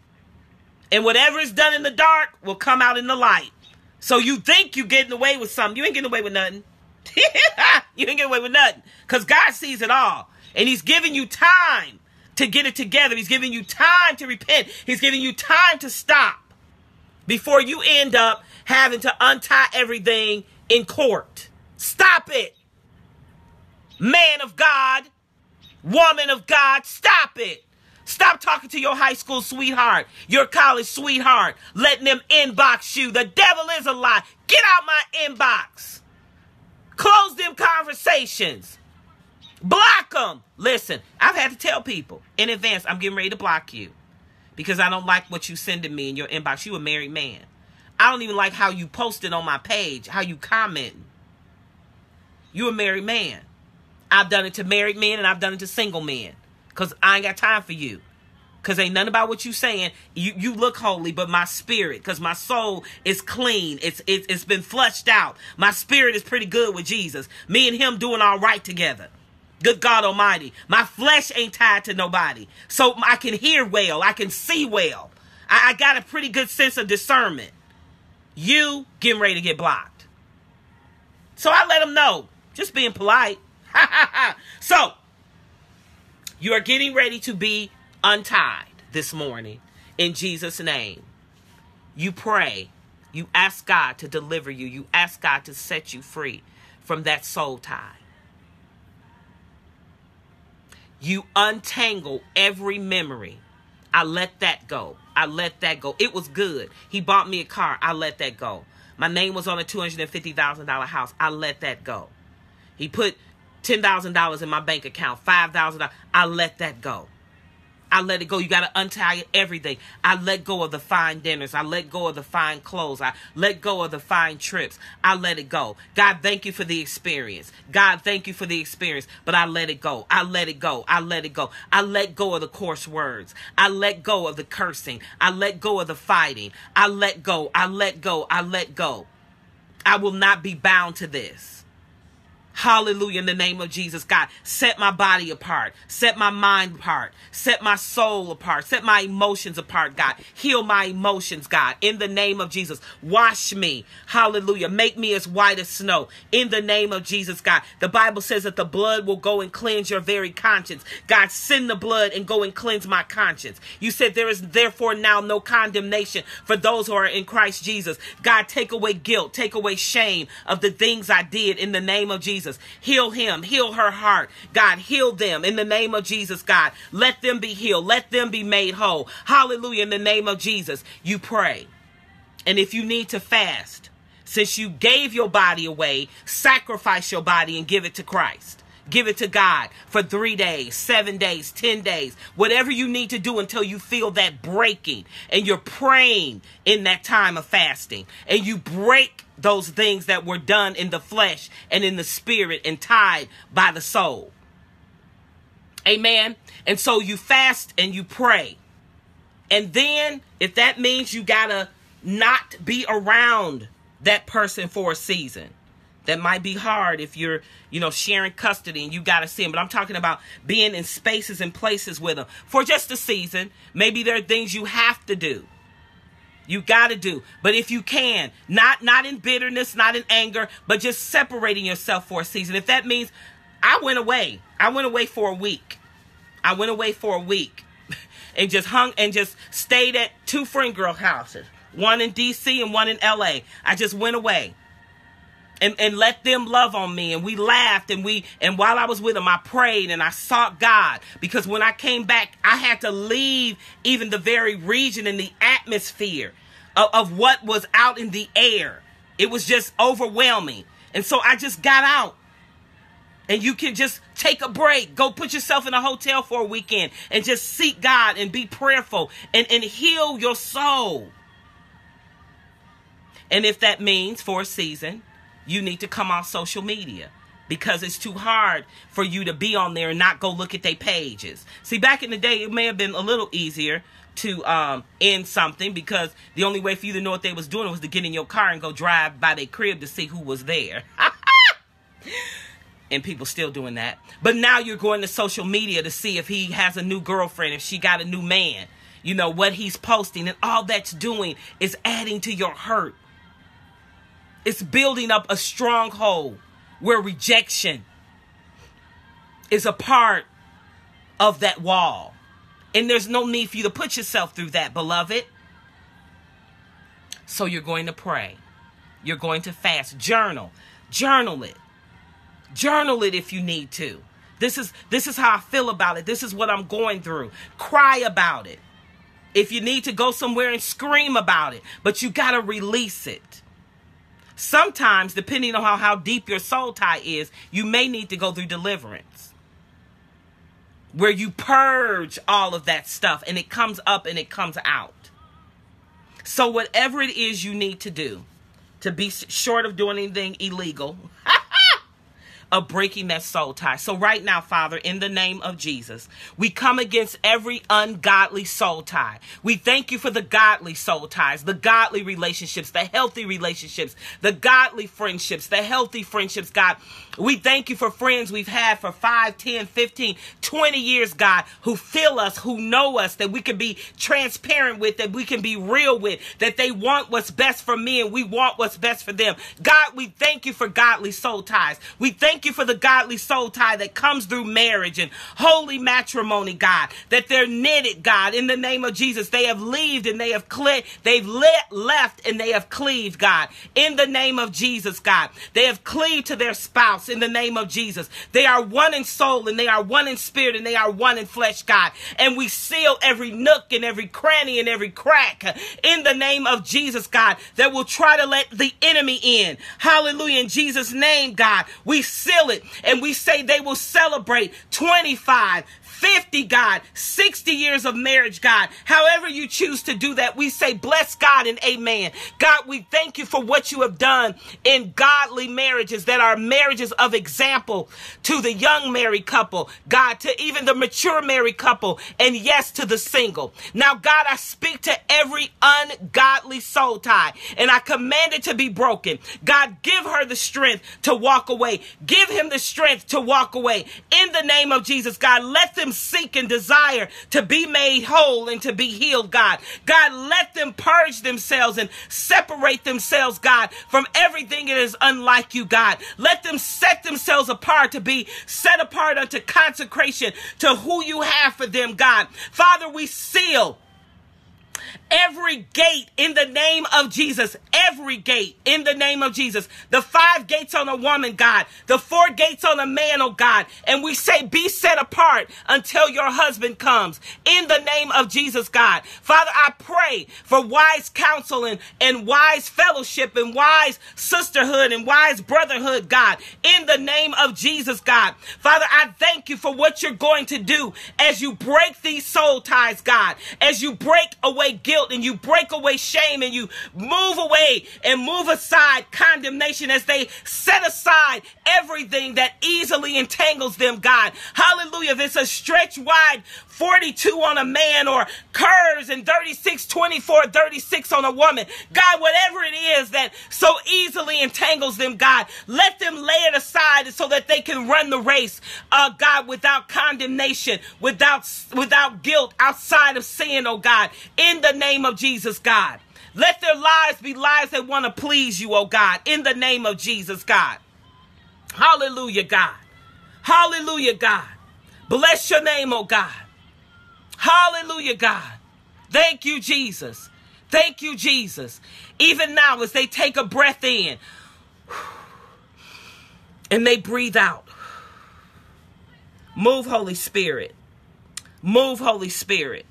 And whatever is done in the dark will come out in the light. So you think you're getting away with something. You ain't getting away with nothing. you ain't getting away with nothing. Because God sees it all. And He's giving you time to get it together. He's giving you time to repent. He's giving you time to stop before you end up having to untie everything in court. Stop it. Man of God, woman of God, stop it. Stop talking to your high school sweetheart, your college sweetheart, letting them inbox you. The devil is a lie. Get out my inbox. Close them conversations. Block them. Listen, I've had to tell people in advance I'm getting ready to block you because I don't like what you sending me in your inbox. You a married man. I don't even like how you posted on my page, how you commenting. You a married man. I've done it to married men and I've done it to single men. Cause I ain't got time for you. Cause ain't nothing about what you saying. You you look holy, but my spirit, cause my soul is clean. It's it's it's been flushed out. My spirit is pretty good with Jesus. Me and him doing all right together. Good God Almighty. My flesh ain't tied to nobody. So I can hear well. I can see well. I, I got a pretty good sense of discernment. You getting ready to get blocked. So I let him know. Just being polite. so, you are getting ready to be untied this morning in Jesus' name. You pray. You ask God to deliver you. You ask God to set you free from that soul tie. You untangle every memory. I let that go. I let that go. It was good. He bought me a car. I let that go. My name was on a $250,000 house. I let that go. He put $10,000 in my bank account, $5,000. I let that go. I let it go. You got to untie everything. I let go of the fine dinners. I let go of the fine clothes. I let go of the fine trips. I let it go. God, thank you for the experience. God, thank you for the experience. But I let it go. I let it go. I let it go. I let go of the coarse words. I let go of the cursing. I let go of the fighting. I let go. I let go. I let go. I will not be bound to this. Hallelujah. In the name of Jesus, God, set my body apart, set my mind apart, set my soul apart, set my emotions apart, God. Heal my emotions, God. In the name of Jesus, wash me. Hallelujah. Make me as white as snow. In the name of Jesus, God. The Bible says that the blood will go and cleanse your very conscience. God, send the blood and go and cleanse my conscience. You said there is therefore now no condemnation for those who are in Christ Jesus. God, take away guilt, take away shame of the things I did in the name of Jesus. Jesus. Heal him, heal her heart. God, heal them in the name of Jesus, God. Let them be healed, let them be made whole. Hallelujah. In the name of Jesus, you pray. And if you need to fast, since you gave your body away, sacrifice your body and give it to Christ. Give it to God for three days, seven days, ten days, whatever you need to do until you feel that breaking and you're praying in that time of fasting and you break those things that were done in the flesh and in the spirit and tied by the soul. Amen. And so you fast and you pray. And then, if that means you gotta not be around that person for a season, that might be hard if you're, you know, sharing custody and you got to see them. But I'm talking about being in spaces and places with them for just a season. Maybe there are things you have to do. You got to do. But if you can, not not in bitterness, not in anger, but just separating yourself for a season. If that means I went away. I went away for a week. I went away for a week and just hung and just stayed at two friend girl houses, one in DC and one in LA. I just went away and, and let them love on me. And we laughed and we, and while I was with them, I prayed and I sought God because when I came back, I had to leave even the very region and the atmosphere of, of what was out in the air. It was just overwhelming. And so I just got out. And you can just take a break. Go put yourself in a hotel for a weekend and just seek God and be prayerful and, and heal your soul. And if that means for a season, you need to come off social media because it's too hard for you to be on there and not go look at their pages. See, back in the day, it may have been a little easier to um, end something because the only way for you to know what they was doing was to get in your car and go drive by their crib to see who was there. and people still doing that. But now you're going to social media to see if he has a new girlfriend, if she got a new man, you know, what he's posting. And all that's doing is adding to your hurt. It's building up a stronghold where rejection is a part of that wall. And there's no need for you to put yourself through that, beloved. So you're going to pray. You're going to fast. Journal. Journal it. Journal it if you need to. This is this is how I feel about it. This is what I'm going through. Cry about it. If you need to go somewhere and scream about it, but you got to release it. Sometimes, depending on how, how deep your soul tie is, you may need to go through deliverance. Where you purge all of that stuff and it comes up and it comes out. So, whatever it is you need to do to be short of doing anything illegal, of breaking that soul tie. So, right now, Father, in the name of Jesus, we come against every ungodly soul tie. We thank you for the godly soul ties, the godly relationships, the healthy relationships, the godly friendships, the healthy friendships, God. We thank you for friends we've had for 5, 10, 15, 20 years, God, who feel us, who know us, that we can be transparent with, that we can be real with, that they want what's best for me and we want what's best for them. God, we thank you for godly soul ties. We thank you for the godly soul tie that comes through marriage and holy matrimony, God, that they're knitted, God, in the name of Jesus. They have lived and they have cle- they've lit, left and they have cleaved, God, in the name of Jesus, God. They have cleaved to their spouse in the name of Jesus. They are one in soul and they are one in spirit and they are one in flesh, God. And we seal every nook and every cranny and every crack in the name of Jesus, God, that will try to let the enemy in. Hallelujah. In Jesus' name, God, we seal it and we say they will celebrate 25, 50, God, 60 years of marriage, God. However you choose to do that, we say, bless God and amen. God, we thank you for what you have done in godly marriages that are marriages of example to the young married couple, God, to even the mature married couple, and yes, to the single. Now, God, I speak to every ungodly soul tie and I command it to be broken. God, give her the strength to walk away. Give him the strength to walk away. In the name of Jesus, God, let them seek and desire to be made whole and to be healed, God. God, let them purge themselves and separate themselves, God, from everything that is unlike you, God. Let them set themselves apart to be set apart unto consecration to who you have for them, God. Father, we seal Every gate in the name of Jesus. Every gate in the name of Jesus. The five gates on a woman, God. The four gates on a man, oh God. And we say, be set apart until your husband comes. In the name of Jesus, God. Father, I pray for wise counsel and, and wise fellowship and wise sisterhood and wise brotherhood, God. In the name of Jesus, God. Father, I thank you for what you're going to do as you break these soul ties, God. As you break away guilt guilt and you break away shame and you move away and move aside condemnation as they set aside everything that easily entangles them, God. Hallelujah. If it's a stretch wide 42 on a man or curves and 36, 24, 36 on a woman, God, whatever it is that so easily entangles them, God, let them lay it aside so that they can run the race, uh, God, without condemnation, without, without guilt, outside of sin, oh God, in the name of Jesus, God. Let their lives be lives that want to please you, oh God, in the name of Jesus, God. Hallelujah, God. Hallelujah, God. Bless your name, oh God. Hallelujah, God. Thank you, Jesus. Thank you, Jesus. Even now, as they take a breath in and they breathe out, move, Holy Spirit. Move, Holy Spirit.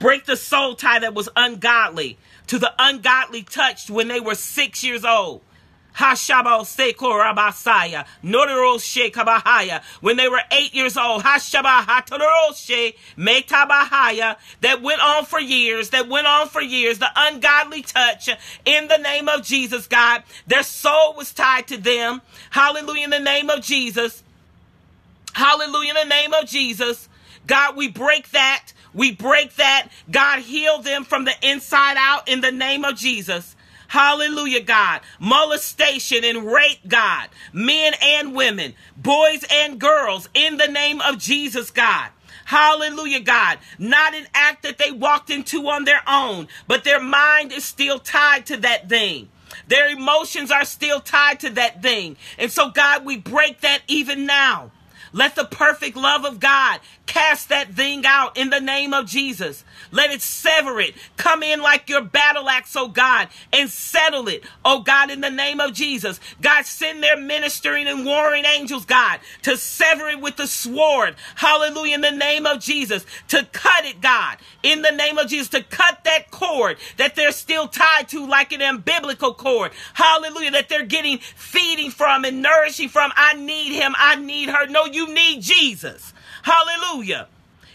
Break the soul tie that was ungodly to the ungodly touched when they were six years old. Hashaba Sekorabasaya, Noroshe Kabahaya, when they were eight years old, Hashaba Hatoroshe Metabahaya, that went on for years, that went on for years, the ungodly touch in the name of Jesus, God. Their soul was tied to them. Hallelujah in the name of Jesus. Hallelujah in the name of Jesus. God, we break that. We break that. God, heal them from the inside out in the name of Jesus. Hallelujah, God. Molestation and rape, God. Men and women, boys and girls, in the name of Jesus, God. Hallelujah, God. Not an act that they walked into on their own, but their mind is still tied to that thing. Their emotions are still tied to that thing. And so, God, we break that even now. Let the perfect love of God cast that thing out in the name of Jesus. Let it sever it. Come in like your battle axe, oh God, and settle it, oh God, in the name of Jesus. God, send their ministering and warring angels, God, to sever it with the sword. Hallelujah, in the name of Jesus. To cut it, God, in the name of Jesus. To cut that cord that they're still tied to like an umbilical cord. Hallelujah, that they're getting feeding from and nourishing from. I need him. I need her. No, you need Jesus. Hallelujah.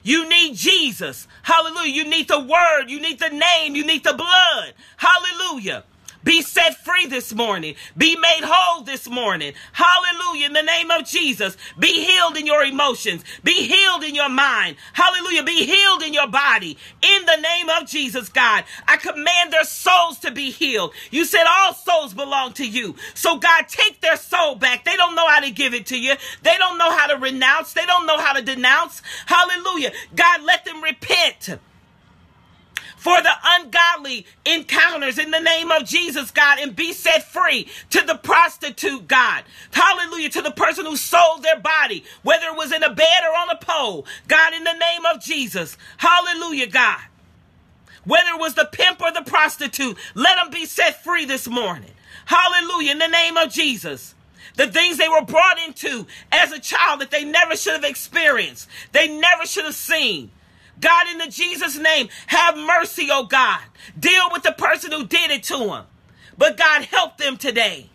You need Jesus. Hallelujah. You need the word. You need the name. You need the blood. Hallelujah. Be set free this morning. Be made whole this morning. Hallelujah. In the name of Jesus. Be healed in your emotions. Be healed in your mind. Hallelujah. Be healed in your body. In the name of Jesus, God. I command their souls to be healed. You said all souls belong to you. So, God, take their soul back. They don't know how to give it to you. They don't know how to renounce. They don't know how to denounce. Hallelujah. God, let them repent for the ungodly encounters in the name of Jesus, God, and be set free to the prostitute, God. Hallelujah. To the person who sold their body, whether it was in a bed or on a pole, God, in the name of Jesus. Hallelujah, God. Whether it was the pimp or the prostitute, let them be set free this morning. Hallelujah. In the name of Jesus the things they were brought into as a child that they never should have experienced, they never should have seen. God, in the Jesus name, have mercy, oh God. Deal with the person who did it to him. But God, help them today.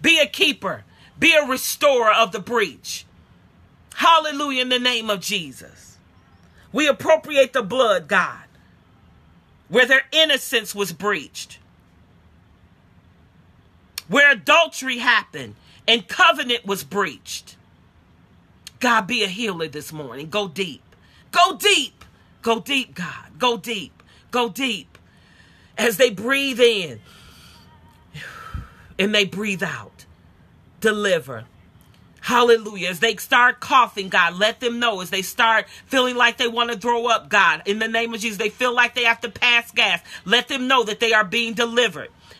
Be a keeper, be a restorer of the breach. Hallelujah in the name of Jesus. We appropriate the blood, God, where their innocence was breached, where adultery happened and covenant was breached. God, be a healer this morning. Go deep. Go deep. Go deep, God. Go deep. Go deep. As they breathe in and they breathe out, deliver Hallelujah. As they start coughing, God, let them know. As they start feeling like they want to throw up, God, in the name of Jesus, they feel like they have to pass gas. Let them know that they are being delivered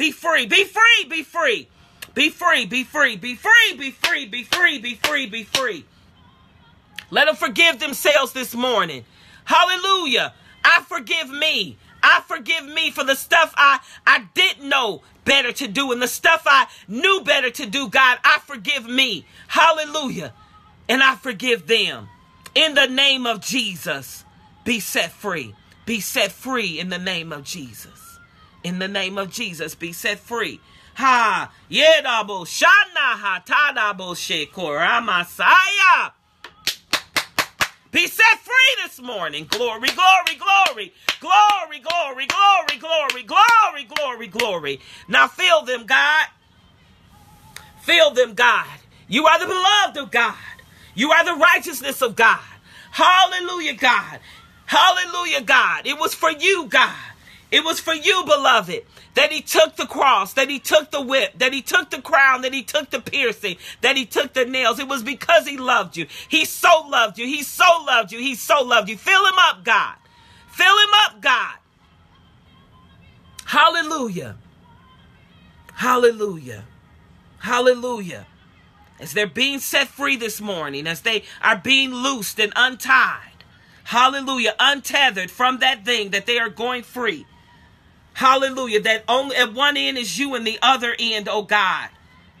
Be free, be free, be free. Be free, be free, be free, be free, be free, be free, be free. Let them forgive themselves this morning. Hallelujah. I forgive me. I forgive me for the stuff I, I didn't know better to do and the stuff I knew better to do. God, I forgive me. Hallelujah. And I forgive them. In the name of Jesus, be set free. Be set free in the name of Jesus in the name of Jesus be set free. Ha yedabo shana ha tadabo shekoramasaya. Be set free this morning. Glory, glory, glory, glory, glory, glory, glory, glory, glory, glory. Now fill them, God. Fill them, God. You are the beloved of God. You are the righteousness of God. Hallelujah, God. Hallelujah, God. It was for you, God. It was for you, beloved, that he took the cross, that he took the whip, that he took the crown, that he took the piercing, that he took the nails. It was because he loved you. He so loved you. He so loved you. He so loved you. Fill him up, God. Fill him up, God. Hallelujah. Hallelujah. Hallelujah. As they're being set free this morning, as they are being loosed and untied, hallelujah, untethered from that thing that they are going free. Hallelujah. That only at one end is you and the other end, oh God,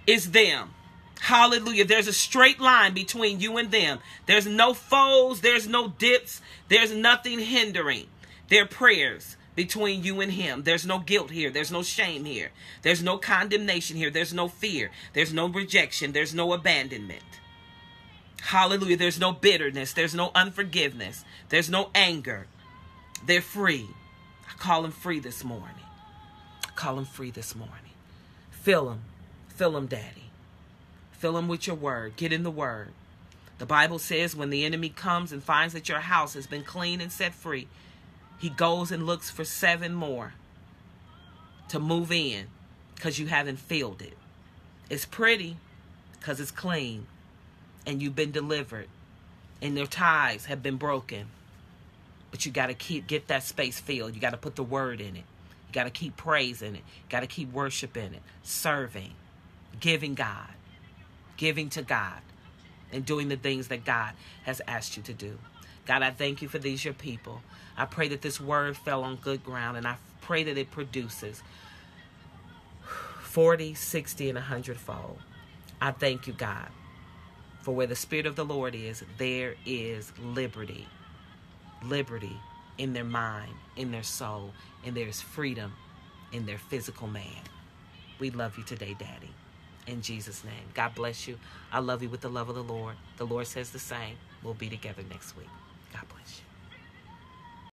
is them. Hallelujah. There's a straight line between you and them. There's no foes, there's no dips, there's nothing hindering their prayers between you and him. There's no guilt here. There's no shame here. There's no condemnation here. There's no fear. There's no rejection. There's no abandonment. Hallelujah. There's no bitterness. There's no unforgiveness. There's no anger. They're free. Call him free this morning. Call him free this morning. Fill him. Fill him, Daddy. Fill him with your word. Get in the word. The Bible says when the enemy comes and finds that your house has been clean and set free, he goes and looks for seven more to move in because you haven't filled it. It's pretty because it's clean and you've been delivered and their ties have been broken but you got to keep get that space filled. You got to put the word in it. You got to keep praising it. Got to keep worshiping it, serving, giving God, giving to God, and doing the things that God has asked you to do. God, I thank you for these your people. I pray that this word fell on good ground and I pray that it produces 40, 60, and 100 fold. I thank you, God, for where the Spirit of the Lord is, there is liberty liberty in their mind, in their soul, and there's freedom in their physical man. We love you today, Daddy. In Jesus' name. God bless you. I love you with the love of the Lord. The Lord says the same. We'll be together next week. God bless you.